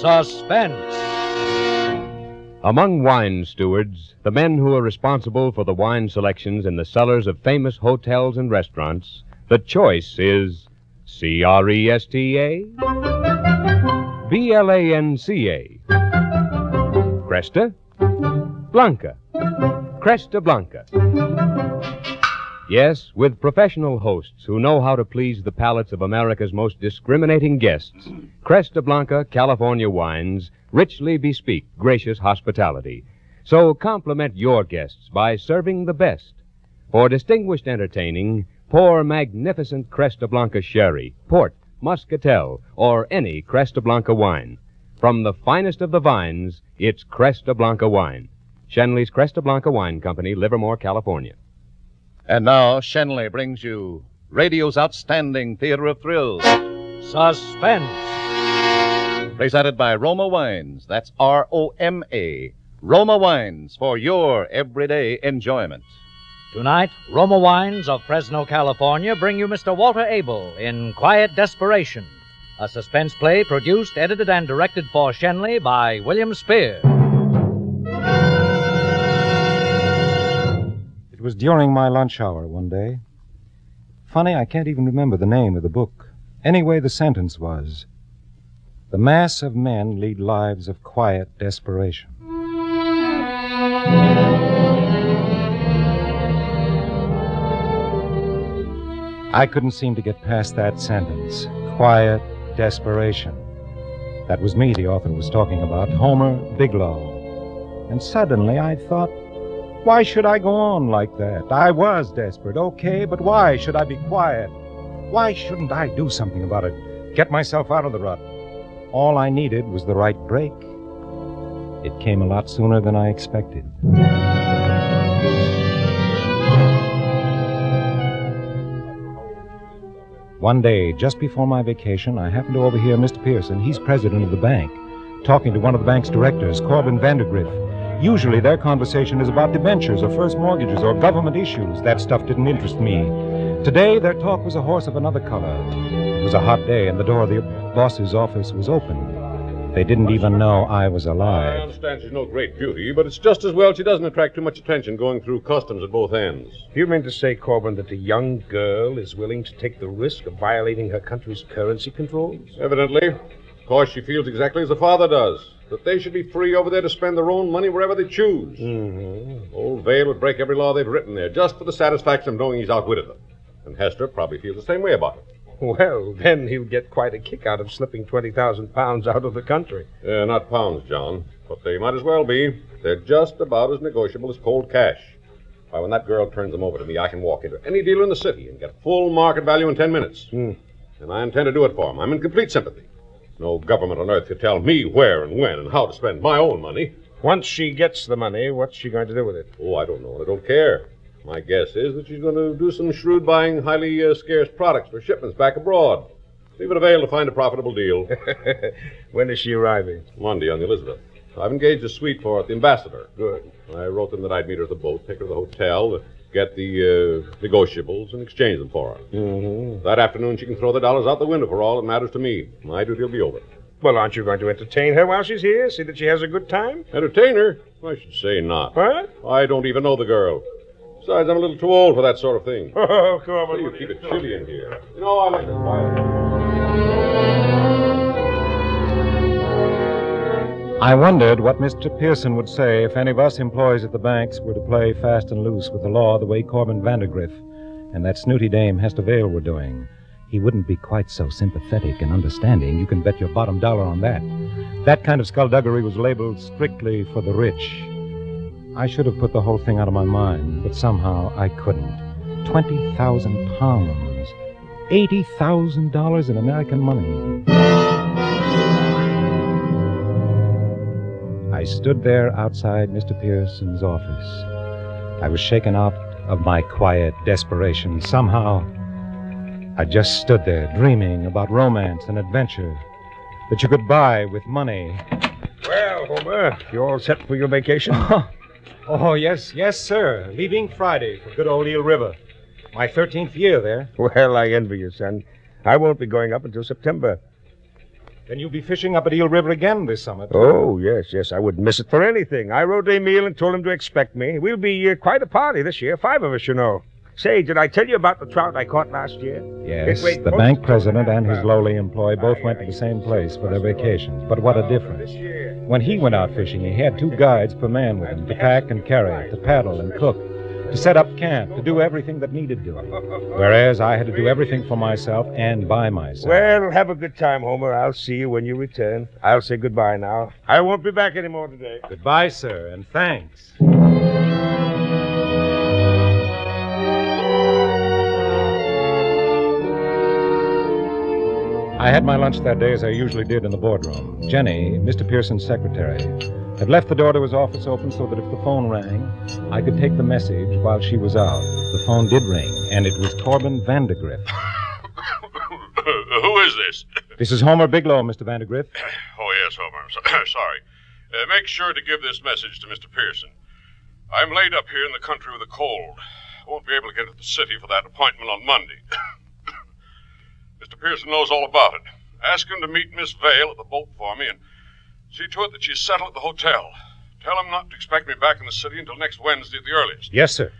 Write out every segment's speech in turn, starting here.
Suspense. Among wine stewards, the men who are responsible for the wine selections in the cellars of famous hotels and restaurants, the choice is C R E S T A B L A N C A. Cresta Blanca. Cresta Blanca. Yes, with professional hosts who know how to please the palates of America's most discriminating guests, Cresta Blanca California wines richly bespeak gracious hospitality. So compliment your guests by serving the best. For distinguished entertaining, pour magnificent Cresta Blanca sherry, port, muscatel, or any Cresta Blanca wine. From the finest of the vines, it's Cresta Blanca wine. Schenley's Cresta Blanca Wine Company, Livermore, California. And now, Schenley brings you radio's outstanding theater of thrills. Suspense. Presented by Roma Wines. That's R O M A. Roma Wines for your everyday enjoyment. Tonight, Roma Wines of Fresno, California bring you Mr. Walter Abel in Quiet Desperation, a suspense play produced, edited, and directed for Schenley by William Spier. It was during my lunch hour one day. Funny, I can't even remember the name of the book. Anyway, the sentence was The mass of men lead lives of quiet desperation. I couldn't seem to get past that sentence. Quiet desperation. That was me the author was talking about, Homer Bigelow. And suddenly I thought, why should I go on like that? I was desperate, okay, but why should I be quiet? Why shouldn't I do something about it? Get myself out of the rut. All I needed was the right break. It came a lot sooner than I expected. One day, just before my vacation, I happened to overhear Mr. Pearson, he's president of the bank, talking to one of the bank's directors, Corbin Vandergriff. Usually their conversation is about debentures or first mortgages or government issues. That stuff didn't interest me. Today, their talk was a horse of another color. It was a hot day, and the door of the boss's office was open. They didn't even know I was alive. I understand she's no great beauty, but it's just as well she doesn't attract too much attention going through customs at both ends. Do you mean to say, Corbin, that a young girl is willing to take the risk of violating her country's currency controls? Evidently. Of course, she feels exactly as the father does that they should be free over there to spend their own money wherever they choose. Mm-hmm. Old Vale would break every law they've written there just for the satisfaction of knowing he's outwitted them. And Hester probably feels the same way about it. Well, then he'll get quite a kick out of slipping 20,000 pounds out of the country. Uh, not pounds, John, but they might as well be. They're just about as negotiable as cold cash. Why, when that girl turns them over to me, I can walk into any dealer in the city and get full market value in ten minutes. Hmm. And I intend to do it for him. I'm in complete sympathy. No government on earth could tell me where and when and how to spend my own money. Once she gets the money, what's she going to do with it? Oh, I don't know, I don't care. My guess is that she's going to do some shrewd buying highly uh, scarce products for shipments back abroad. Leave it a Vale to find a profitable deal. when is she arriving? Monday on the Elizabeth. I've engaged a suite for her at the Ambassador. Good. I wrote them that I'd meet her at the boat, take her to the hotel, get the uh, negotiables, and exchange them for her. Mm-hmm. That afternoon, she can throw the dollars out the window for all that matters to me. My duty will be over. Well, aren't you going to entertain her while she's here? See that she has a good time? Entertain her? I should say not. What? I don't even know the girl. Besides, I'm a little too old for that sort of thing. Oh, Corbin. you keep it chilly in here. You know, I like it quiet. I wondered what Mr. Pearson would say if any of us employees at the banks were to play fast and loose with the law the way Corbin Vandergriff and that snooty dame Hester Vale were doing. He wouldn't be quite so sympathetic and understanding. You can bet your bottom dollar on that. That kind of skullduggery was labeled strictly for the rich. I should have put the whole thing out of my mind, but somehow I couldn't. Twenty thousand pounds. Eighty thousand dollars in American money. I stood there outside Mr. Pearson's office. I was shaken out of my quiet desperation. Somehow, I just stood there dreaming about romance and adventure that you could buy with money. Well, Homer, you all set for your vacation? oh, yes, yes, sir. Leaving Friday for good old Eel River. My 13th year there. well, I envy you, son. I won't be going up until September. Then you'll be fishing up at Eel River again this summer. Oh, yes, yes. I wouldn't miss it for anything. I wrote Emil and told him to expect me. We'll be uh, quite a party this year. Five of us, you know. Say, did I tell you about the trout I caught last year? Yes, Wait, the bank president and his lowly employee both went to the same place for their vacations. But what a difference. When he went out fishing, he had two guides per man with him to pack and carry, to paddle and cook, to set up camp, to do everything that needed doing. Whereas I had to do everything for myself and by myself. Well, have a good time, Homer. I'll see you when you return. I'll say goodbye now. I won't be back anymore today. Goodbye, sir, and thanks. I had my lunch that day as I usually did in the boardroom. Jenny, Mr. Pearson's secretary, had left the door to his office open so that if the phone rang, I could take the message while she was out. The phone did ring, and it was Corbin Vandergriff. Who is this? This is Homer Bigelow, Mr. Vandergriff. Oh, yes, Homer. So- Sorry. Uh, make sure to give this message to Mr. Pearson. I'm laid up here in the country with a cold. Won't be able to get to the city for that appointment on Monday. Mr. Pearson knows all about it. Ask him to meet Miss Vale at the boat for me and see to it that she's settled at the hotel. Tell him not to expect me back in the city until next Wednesday at the earliest. Yes, sir.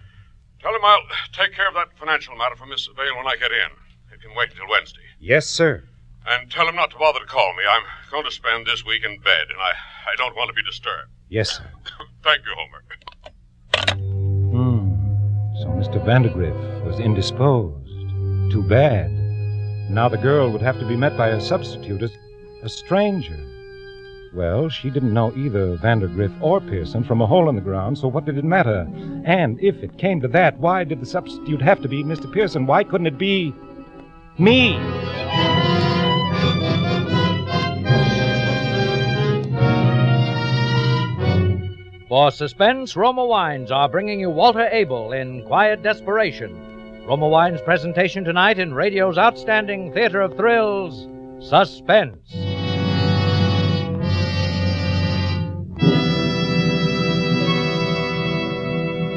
Tell him I'll take care of that financial matter for Miss Vale when I get in. It can wait until Wednesday. Yes, sir. And tell him not to bother to call me. I'm going to spend this week in bed, and I, I don't want to be disturbed. Yes, sir. Thank you, Homer. Hmm. So Mr. Vandergriff was indisposed. Too bad. Now the girl would have to be met by a substitute, a, a stranger. Well, she didn't know either Vandergriff or Pearson from a hole in the ground, so what did it matter? And if it came to that, why did the substitute have to be Mr. Pearson? Why couldn't it be me? For suspense, Roma Wines are bringing you Walter Abel in Quiet Desperation. Roma Wines' presentation tonight in radio's outstanding theater of thrills, Suspense.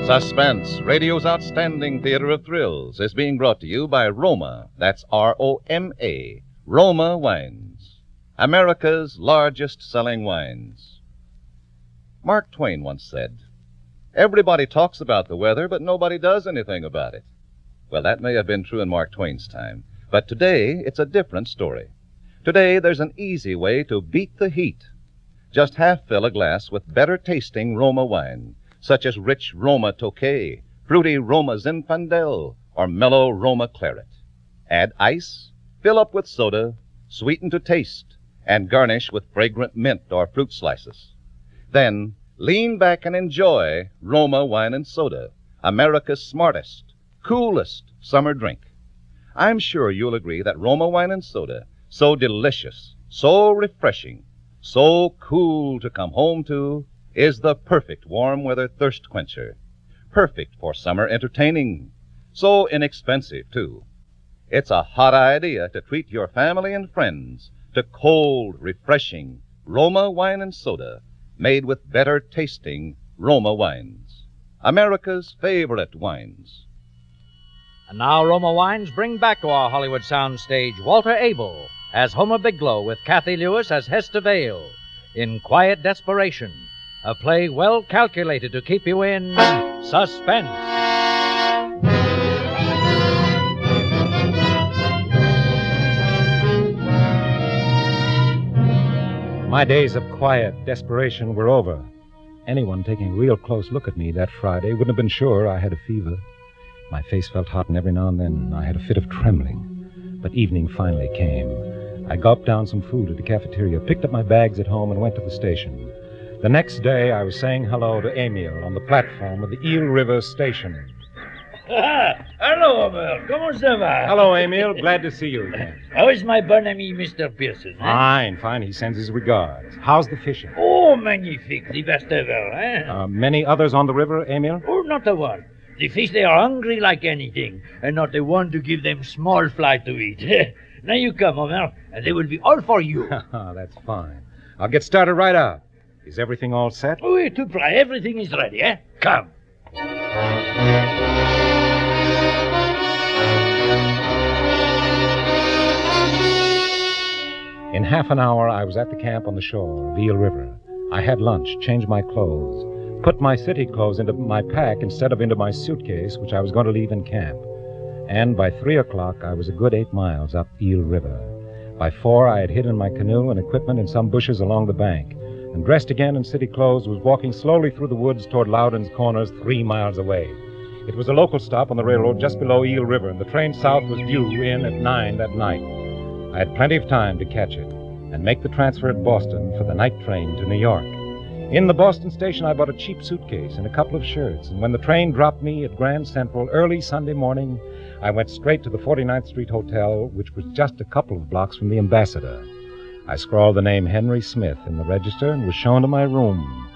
Suspense, radio's outstanding theater of thrills, is being brought to you by Roma. That's R O M A. Roma Wines. America's largest selling wines. Mark Twain once said, Everybody talks about the weather, but nobody does anything about it. Well, that may have been true in Mark Twain's time, but today it's a different story. Today there's an easy way to beat the heat. Just half fill a glass with better tasting Roma wine, such as rich Roma Tokay, fruity Roma Zinfandel, or mellow Roma Claret. Add ice, fill up with soda, sweeten to taste, and garnish with fragrant mint or fruit slices. Then lean back and enjoy Roma wine and soda, America's smartest, coolest summer drink. I'm sure you'll agree that Roma wine and soda, so delicious, so refreshing, so cool to come home to, is the perfect warm weather thirst quencher. Perfect for summer entertaining. So inexpensive, too. It's a hot idea to treat your family and friends to cold, refreshing Roma wine and soda made with better tasting Roma wines. America's favorite wines. And now Roma Wines bring back to our Hollywood soundstage Walter Abel as Homer Bigelow with Cathy Lewis as Hester Vale in Quiet Desperation, a play well calculated to keep you in suspense. My days of quiet desperation were over. Anyone taking a real close look at me that Friday wouldn't have been sure I had a fever. My face felt hot, and every now and then I had a fit of trembling. But evening finally came. I gulped down some food at the cafeteria, picked up my bags at home, and went to the station. The next day, I was saying hello to Emil on the platform of the Eel River station. Hello, Homer. ¿Cómo se va? Hello, Emil. Glad to see you again. How is my Barnaby, Mr. Pearson? eh? Fine, fine. He sends his regards. How's the fishing? Oh, magnifique. The best ever, eh? Uh, many others on the river, Emil? oh, not a one. The fish, they are hungry like anything, and not a one to give them small fly to eat. now you come, Homer, and they will be all for you. That's fine. I'll get started right out. Is everything all set? oh, to fry. Everything is ready, eh? Come. In half an hour, I was at the camp on the shore of Eel River. I had lunch, changed my clothes, put my city clothes into my pack instead of into my suitcase, which I was going to leave in camp. And by three o'clock, I was a good eight miles up Eel River. By four, I had hidden my canoe and equipment in some bushes along the bank, and dressed again in city clothes, was walking slowly through the woods toward Loudon's Corners, three miles away. It was a local stop on the railroad just below Eel River, and the train south was due in at nine that night. I had plenty of time to catch it and make the transfer at Boston for the night train to New York. In the Boston station, I bought a cheap suitcase and a couple of shirts, and when the train dropped me at Grand Central early Sunday morning, I went straight to the 49th Street Hotel, which was just a couple of blocks from the Ambassador. I scrawled the name Henry Smith in the register and was shown to my room.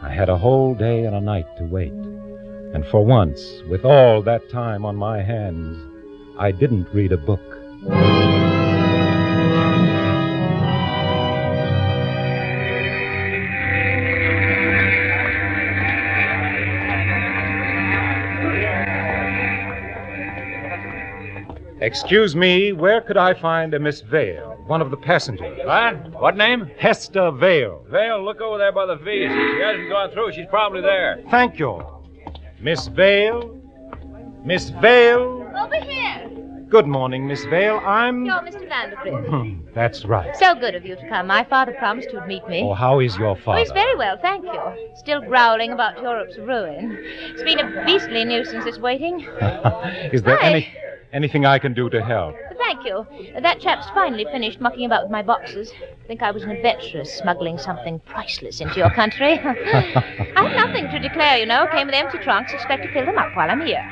I had a whole day and a night to wait. And for once, with all that time on my hands, I didn't read a book. Excuse me, where could I find a Miss Vale, one of the passengers? What? What name? Hester Vale. Vale, look over there by the fees. If she hasn't gone through, she's probably there. Thank you. Miss Vale? Miss Vale? Over here. Good morning, Miss Vale. I'm. You're Mr. Vandergrift. Hmm, That's right. So good of you to come. My father promised you'd meet me. Oh, how is your father? Oh, father? he's very well, thank you. Still growling about Europe's ruin. It's been a beastly nuisance, this waiting. is there Hi. any anything I can do to help? Thank you. That chap's finally finished mucking about with my boxes. Think I was an adventurer smuggling something priceless into your country. I've nothing to declare, you know. Came with empty trunks. Expect to fill them up while I'm here.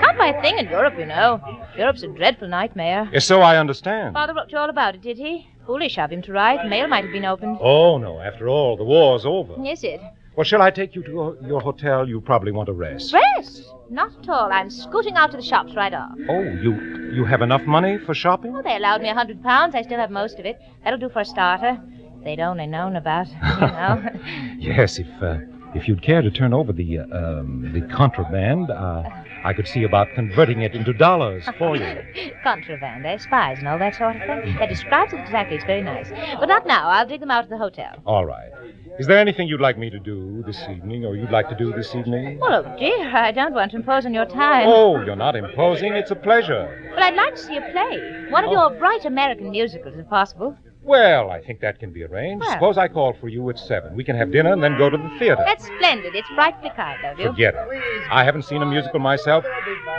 Can't buy a thing in Europe, you know. Europe's a dreadful nightmare. Yes, so I understand. Father wrote you all about it, did he? Foolish of him to write. Mail might have been opened. Oh, no. After all, the war's over. Is it? Well, shall I take you to your, your hotel? You probably want to rest. Rest? Not at all. I'm scooting out to the shops right off. Oh, you you have enough money for shopping? Oh, they allowed me a hundred pounds. I still have most of it. That'll do for a starter. If they'd only known about, it, you know. Yes, if uh, if you'd care to turn over the uh, um, the contraband, uh, I could see about converting it into dollars for you. Contraband, eh? Spies and all that sort of thing. That describes it exactly. It's very nice. But not now. I'll dig them out of the hotel. All right. Is there anything you'd like me to do this evening, or you'd like to do this evening? Well, oh dear, I don't want to impose on your time. Oh, you're not imposing. It's a pleasure. But I'd like to see a play. One of your bright American musicals, if possible. Well, I think that can be arranged. Well. Suppose I call for you at seven. We can have dinner and then go to the theater. That's splendid. It's frightfully kind of you. Forget it. I haven't seen a musical myself.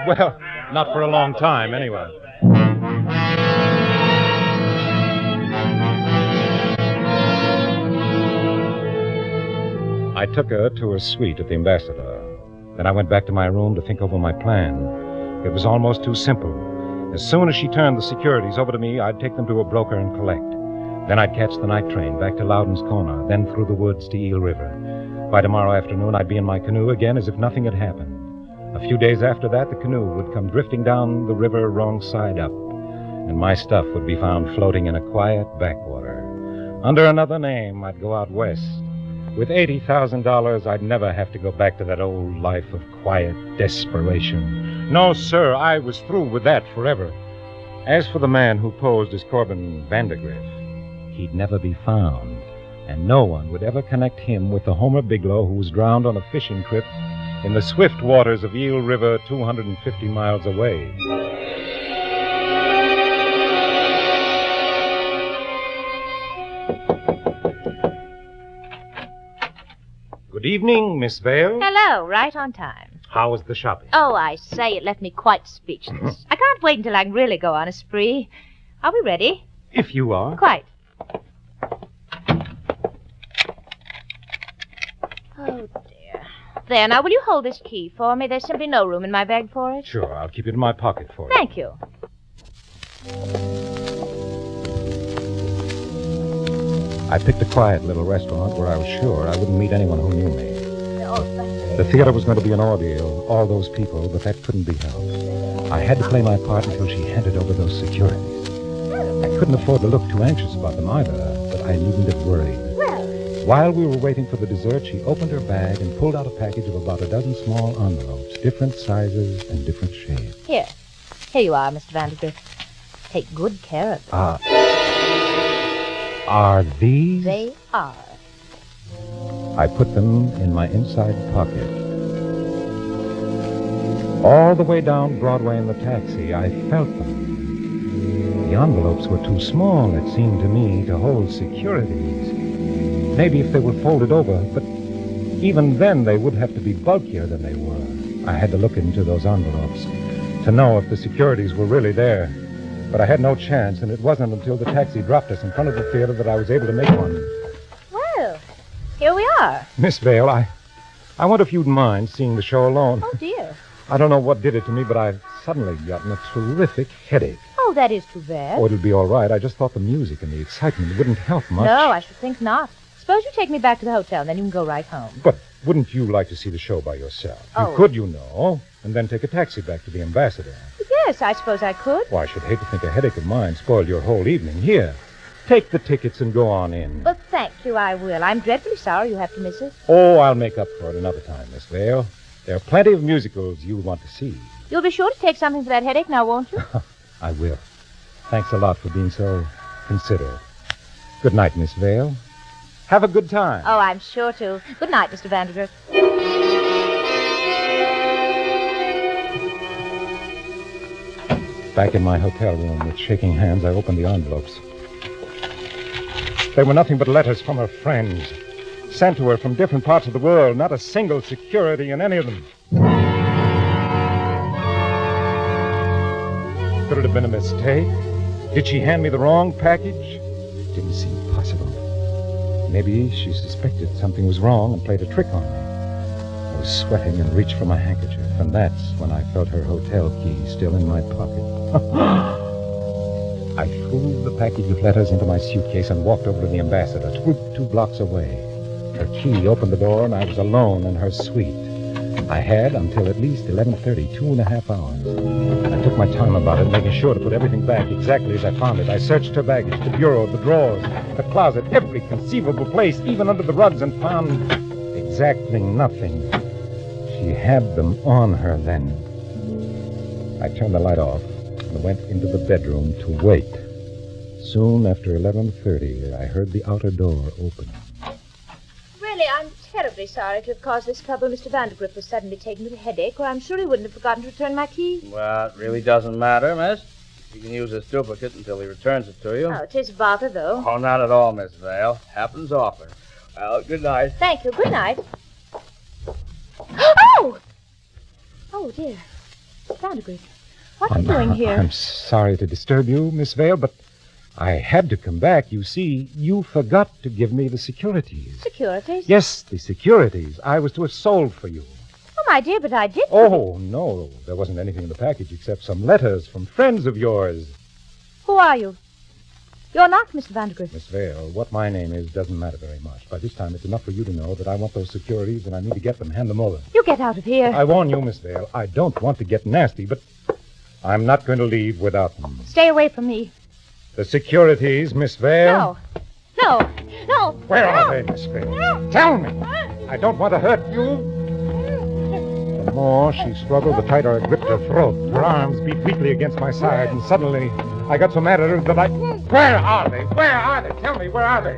Well, not for a long time, anyway. I took her to her suite at the Ambassador. Then I went back to my room to think over my plan. It was almost too simple. As soon as she turned the securities over to me, I'd take them to a broker and collect. Then I'd catch the night train back to Loudon's Corner, then through the woods to Eel River. By tomorrow afternoon, I'd be in my canoe again as if nothing had happened. A few days after that, the canoe would come drifting down the river wrong side up, and my stuff would be found floating in a quiet backwater. Under another name, I'd go out west. With $80,000, I'd never have to go back to that old life of quiet desperation. No, sir, I was through with that forever. As for the man who posed as Corbin Vandergriff, he'd never be found, and no one would ever connect him with the Homer Bigelow who was drowned on a fishing trip in the swift waters of Eel River 250 miles away. Good evening, Miss Vale. Hello, right on time. How was the shopping? Oh, I say, it left me quite speechless. Mm-hmm. I can't wait until I can really go on a spree. Are we ready? If you are. Quite. Oh, There, now, will you hold this key for me? There's simply no room in my bag for it. Sure, I'll keep it in my pocket for you. Thank you. I picked a quiet little restaurant where I was sure I wouldn't meet anyone who knew me. The theater was going to be an ordeal, all those people, but that couldn't be helped. I had to play my part until she handed over those securities. I couldn't afford to look too anxious about them either, but I needn't have worried. While we were waiting for the dessert, she opened her bag and pulled out a package of about a dozen small envelopes, different sizes and different shapes. Here. Here you are, Mr. Vandergrift. Take good care of them. Ah. Are these? They are. I put them in my inside pocket. All the way down Broadway in the taxi, I felt them. The envelopes were too small, it seemed to me, to hold securities. Maybe if they were folded over, but even then they would have to be bulkier than they were. I had to look into those envelopes to know if the securities were really there. But I had no chance, and it wasn't until the taxi dropped us in front of the theater that I was able to make one. Well, here we are. Miss Vale, I, I wonder if you'd mind seeing the show alone. Oh, dear. I don't know what did it to me, but I've suddenly gotten a terrific headache. Oh, that is too bad. Oh, it'll be all right. I just thought the music and the excitement wouldn't help much. No, I should think not. Suppose you take me back to the hotel, and then you can go right home. But wouldn't you like to see the show by yourself? Oh. You could, you know, and then take a taxi back to the ambassador. Yes, I suppose I could. Well, I should hate to think a headache of mine spoiled your whole evening. Here, take the tickets and go on in. But thank you, I will. I'm dreadfully sorry you have to miss it. Oh, I'll make up for it another time, Miss Vale. There are plenty of musicals you'll want to see. You'll be sure to take something for that headache now, won't you? I will. Thanks a lot for being so considerate. Good night, Miss Vale. Have a good time. oh, I'm sure to. Good night, Mr. Vandergrift. Back in my hotel room with shaking hands, I opened the envelopes. They were nothing but letters from her friends, sent to her from different parts of the world, not a single security in any of them. Could it have been a mistake? Did she hand me the wrong package? Didn't seem possible. Maybe she suspected something was wrong and played a trick on me. I was sweating and reached for my handkerchief, and that's when I felt her hotel key still in my pocket. I threw the package of letters into my suitcase and walked over to the ambassador, two, two blocks away. Her key opened the door, and I was alone in her suite. I had until at least 11.30, two and a half hours. Took my time about it, making sure to put everything back exactly as I found it. I searched her baggage, the bureau, the drawers, the closet, every conceivable place, even under the rugs, and found exactly nothing. She had them on her then. I turned the light off and went into the bedroom to wait. Soon after 11.30, I heard the outer door open. Really, I'm terribly sorry to have caused this trouble. Mr. Vandergrift was suddenly taken with a headache, or I'm sure he wouldn't have forgotten to return my key. Well, it really doesn't matter, miss. You can use this duplicate until he returns it to you. Oh, it is a bother, though. Oh, not at all, Miss Vale. Happens often. Well, good night. Thank you. Good night. Oh! Oh, dear. Vandergrift, what are you doing uh, here? I'm sorry to disturb you, Miss Vale, but I had to come back. You see, you forgot to give me the securities. Securities? Yes, the securities I was to have sold for you. Oh, my dear, but I did. Oh, no, there wasn't anything in the package except some letters from friends of yours. Who are you? You're not Mr. Vandergrift. Miss Vale, what my name is doesn't matter very much. By this time, it's enough for you to know that I want those securities and I need to get them. Hand them over. You get out of here. I warn you, Miss Vale, I don't want to get nasty, but I'm not going to leave without them. Stay away from me. The securities, Miss Vale. No. No. No. Where no. are they, Miss Vale? Tell me. I don't want to hurt you. The more she struggled, the tighter I gripped her throat. Her arms beat weakly against my side, and suddenly I got so mad at her that I. Where are they? Where are they? Tell me, where are they?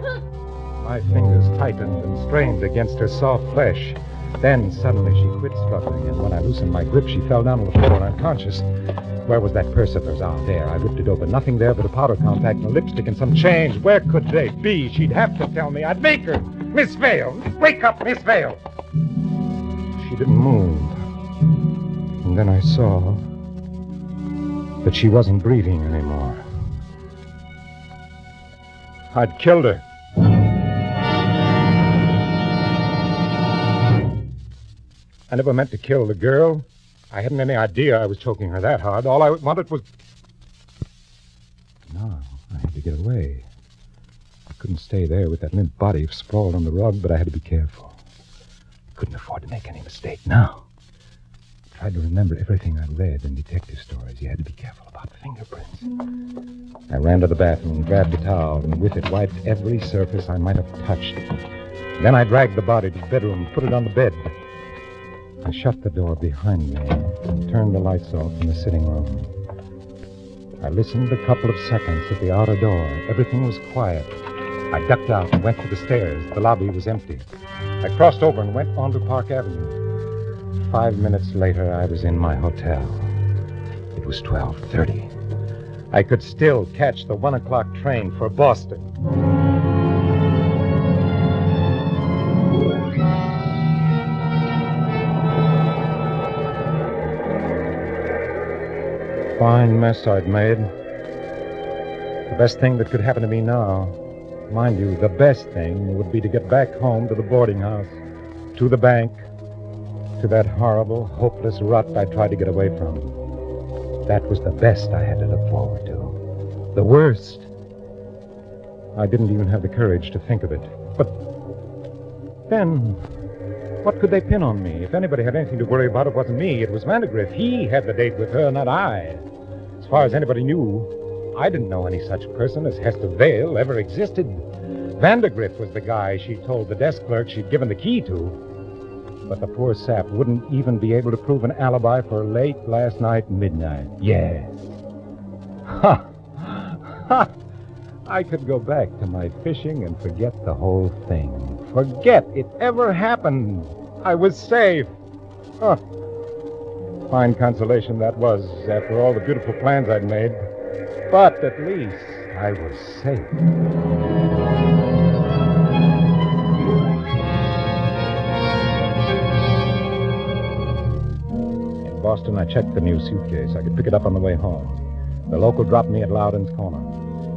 My fingers tightened and strained against her soft flesh. Then suddenly she quit struggling, and when I loosened my grip, she fell down on the floor unconscious. Where was that purse of hers? Ah, there. I ripped it open. Nothing there but a powder compact and a lipstick and some change. Where could they be? She'd have to tell me. I'd make her. Miss Vale, wake up, Miss Vale. She didn't move. And then I saw that she wasn't breathing anymore. I'd killed her. I never meant to kill the girl. I hadn't any idea I was choking her that hard. All I wanted was. No, I had to get away. I couldn't stay there with that limp body sprawled on the rug, but I had to be careful. I couldn't afford to make any mistake now. I tried to remember everything I'd read in detective stories. You had to be careful about fingerprints. I ran to the bathroom, grabbed a towel, and with it wiped every surface I might have touched. Then I dragged the body to the bedroom put it on the bed. I shut the door behind me and turned the lights off in the sitting room. I listened a couple of seconds at the outer door. Everything was quiet. I ducked out and went to the stairs. The lobby was empty. I crossed over and went onto Park Avenue. Five minutes later, I was in my hotel. It was 12.30. I could still catch the one o'clock train for Boston. Fine mess I'd made. The best thing that could happen to me now, mind you, the best thing would be to get back home to the boarding house, to the bank, to that horrible, hopeless rut I tried to get away from. That was the best I had to look forward to. The worst. I didn't even have the courage to think of it. But then, what could they pin on me? If anybody had anything to worry about, it wasn't me. It was Vandergriff. He had the date with her, not I. As far as anybody knew, I didn't know any such person as Hester Vale ever existed. Vandergriff was the guy she told the desk clerk she'd given the key to. But the poor sap wouldn't even be able to prove an alibi for late last night midnight. Yes. Ha! Ha! I could go back to my fishing and forget the whole thing. Forget it ever happened. I was safe. Huh. Fine consolation that was after all the beautiful plans I'd made. But at least I was safe. In Boston, I checked the new suitcase. I could pick it up on the way home. The local dropped me at Loudon's Corner.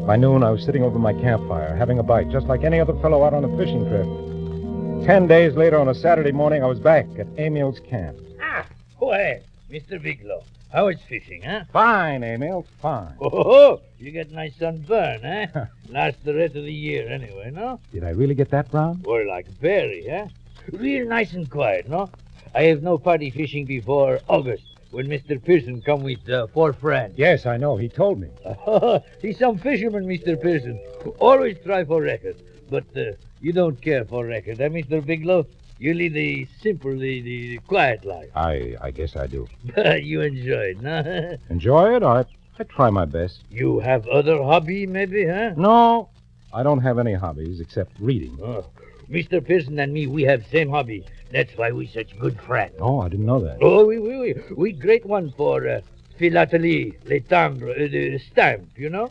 By noon, I was sitting over my campfire, having a bite, just like any other fellow out on a fishing trip. Ten days later, on a Saturday morning, I was back at Emil's camp. Ah, why, Mr. Bigelow, how is fishing, huh? Fine, Emil, fine. Oh, you get nice sunburn, huh? Last the rest of the year, anyway, no? Did I really get that, Brown? Or like very, huh? Real nice and quiet, no? I have no party fishing before August, when Mr. Pearson come with uh, four friends. Yes, I know. He told me. He's some fisherman, Mr. Pearson. Always try for record. But uh, you don't care for record, eh, Mr. Bigelow? You lead the simple, the, the quiet life. I I guess I do. But you enjoy it, no? Enjoy it? I, I try my best. You have other hobby, maybe, huh? No, I don't have any hobbies except reading. Oh, Mr. Pearson and me, we have same hobby. That's why we such good friends. Oh, I didn't know that. Oh, we, we, we, we great one for uh, philately, les timbres, uh, the stamp, you know?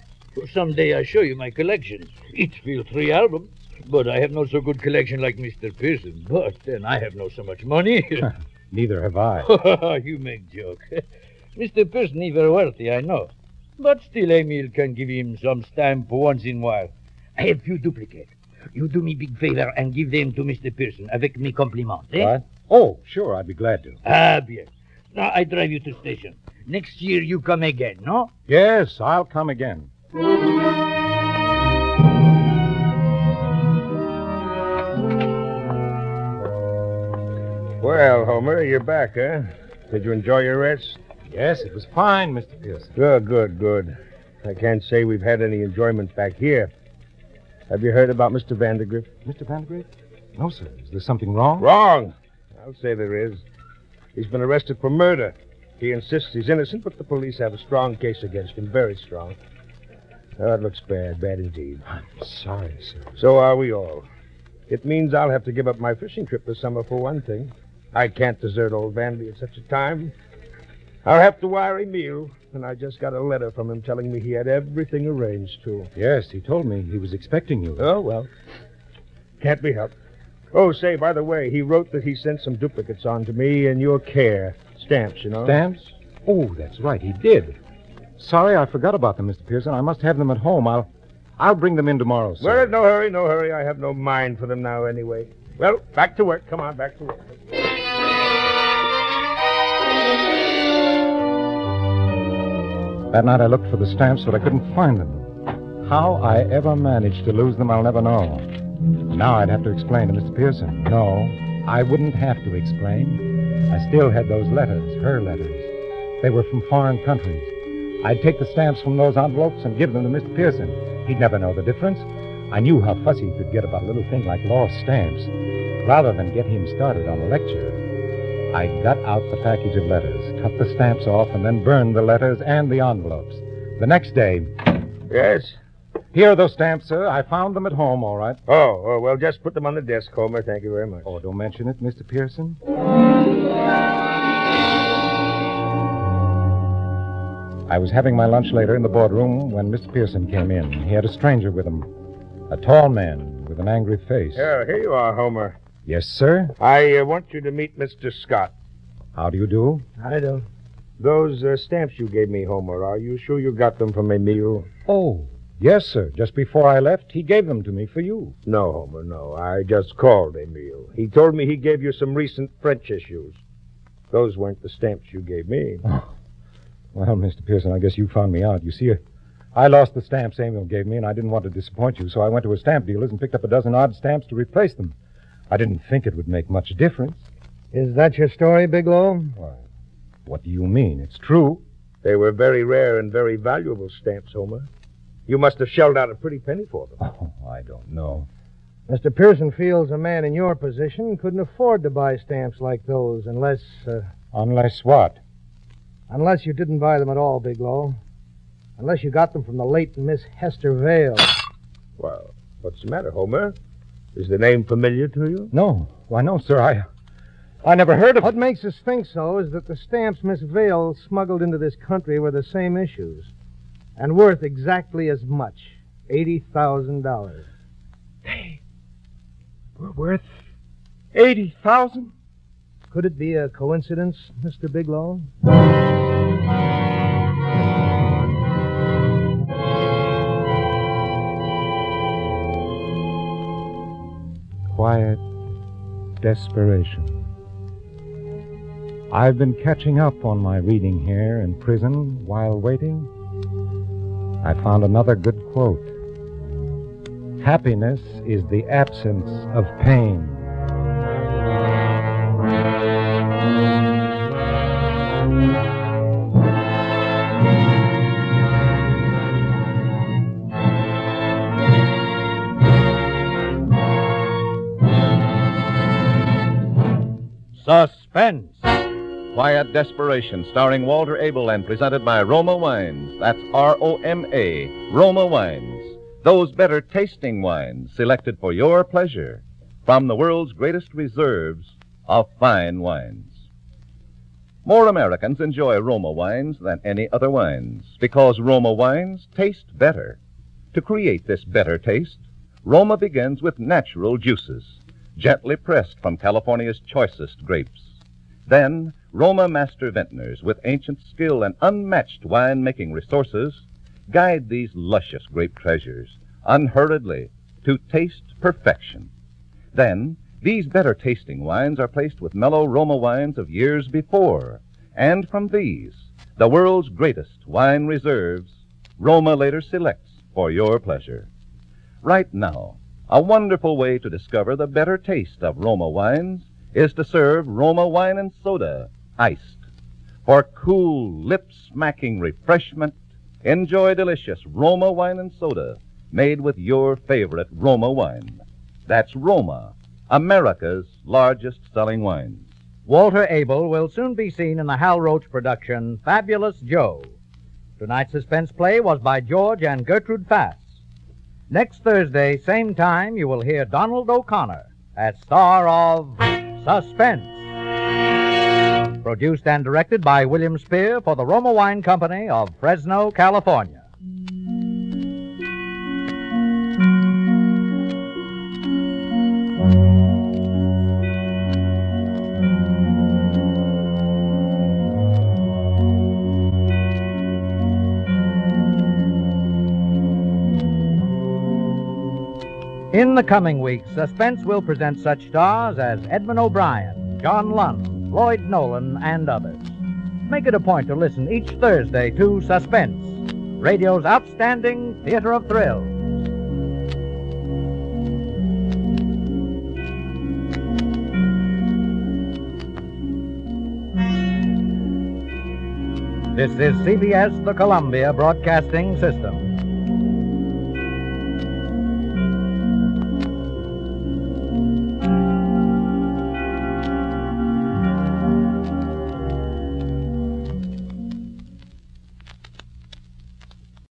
Someday I'll show you my collection. Each feel three albums. But I have no so good collection like Mr. Pearson. But then I have no so much money. Neither have I. you make joke. Mr. Pearson is very wealthy, I know. But still Emil can give him some stamp once in a while. I have few duplicates. You do me big favor and give them to Mr. Pearson avec mes compliments, eh? What? Oh, sure, I'd be glad to. Ah, bien. Now I drive you to station. Next year you come again, no? Yes, I'll come again. Well, Homer, you're back, huh? Did you enjoy your rest? Yes, it was fine, Mr. Pearson. Good, good, good. I can't say we've had any enjoyment back here. Have you heard about Mr. Vandergrift? Mr. Vandergrift? No, sir. Is there something wrong? Wrong. I'll say there is. He's been arrested for murder. He insists he's innocent, but the police have a strong case against him, very strong. Oh, it looks bad, bad indeed. I'm sorry, sir. So are we all. It means I'll have to give up my fishing trip this summer for one thing. I can't desert old Vandy at such a time. I'll have to wire Emil, and I just got a letter from him telling me he had everything arranged to. Yes, he told me he was expecting you. Oh, well. Can't be helped. Oh, say, by the way, he wrote that he sent some duplicates on to me in your care. Stamps, you know. Stamps? Oh, that's right, he did. Sorry, I forgot about them, Mr. Pearson. I must have them at home. I'll I'll bring them in tomorrow, sir. Well, no hurry, no hurry. I have no mind for them now anyway. Well, back to work. Come on, back to work. That night I looked for the stamps, but I couldn't find them. How I ever managed to lose them, I'll never know. Now I'd have to explain to Mr. Pearson. No, I wouldn't have to explain. I still had those letters, her letters. They were from foreign countries. I'd take the stamps from those envelopes and give them to Mr. Pearson. He'd never know the difference. I knew how fussy he could get about a little thing like lost stamps. Rather than get him started on a lecture, I got out the package of letters, cut the stamps off, and then burned the letters and the envelopes. The next day, Yes? Here are those stamps, sir. I found them at home, all right. Oh, oh, well, just put them on the desk, Homer. Thank you very much. Oh, don't mention it, Mr. Pearson. I was having my lunch later in the boardroom when Mr. Pearson came in. He had a stranger with him, a tall man with an angry face. Here, here you are, Homer. Yes, sir. I uh, want you to meet Mr. Scott. How do you do? I do. Those uh, stamps you gave me, Homer, are you sure you got them from Emil? Oh, yes, sir. Just before I left, he gave them to me for you. No, Homer, no. I just called Emil. He told me he gave you some recent French issues. Those weren't the stamps you gave me. Well, Mr. Pearson, I guess you found me out. You see, I lost the stamps Emil gave me, and I didn't want to disappoint you, so I went to a stamp dealer's and picked up a dozen odd stamps to replace them. I didn't think it would make much difference. Is that your story, Bigelow? Why, what do you mean? It's true. They were very rare and very valuable stamps, Homer. You must have shelled out a pretty penny for them. Oh, I don't know. Mr. Pearson feels a man in your position couldn't afford to buy stamps like those unless. Uh, Unless what? unless you didn't buy them at all, Bigelow. Unless you got them from the late Miss Hester Vale. Well, what's the matter, Homer? Is the name familiar to you? No. Why, no, sir. I. I never heard of. It. What makes us think so is that the stamps Miss Vale smuggled into this country were the same issues and worth exactly as much $80,000. We're worth eighty thousand. Could it be a coincidence, Mr. Bigelow? Quiet desperation. I've been catching up on my reading here in prison while waiting. I found another good quote. Happiness is the absence of pain. Suspense. Quiet Desperation, starring Walter Abel and presented by Roma Wines. That's R O M A, Roma Wines. Those better tasting wines selected for your pleasure from the world's greatest reserves of fine wines. More Americans enjoy Roma wines than any other wines because Roma wines taste better. To create this better taste, Roma begins with natural juices, gently pressed from California's choicest grapes. Then, Roma master vintners with ancient skill and unmatched wine making resources guide these luscious grape treasures unhurriedly to taste perfection. Then, these better tasting wines are placed with mellow Roma wines of years before, and from these, the world's greatest wine reserves, Roma later selects for your pleasure. Right now, a wonderful way to discover the better taste of Roma wines is to serve Roma wine and soda iced. For cool, lip smacking refreshment, enjoy delicious Roma wine and soda made with your favorite Roma wine. That's Roma, America's largest selling wines. Walter Abel will soon be seen in the Hal Roach production, Fabulous Joe. Tonight's suspense play was by George and Gertrude Fass. Next Thursday, same time, you will hear Donald O'Connor as star of Suspense. Produced and directed by William Spier for the Roma Wine Company of Fresno, California. In the coming weeks, Suspense will present such stars as Edmond O'Brien, John Lund, Lloyd Nolan, and others. Make it a point to listen each Thursday to Suspense, radio's outstanding theater of thrills. This is CBS, the Columbia Broadcasting System.